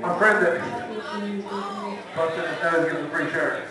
My friend that busted his nose gives a free shirt.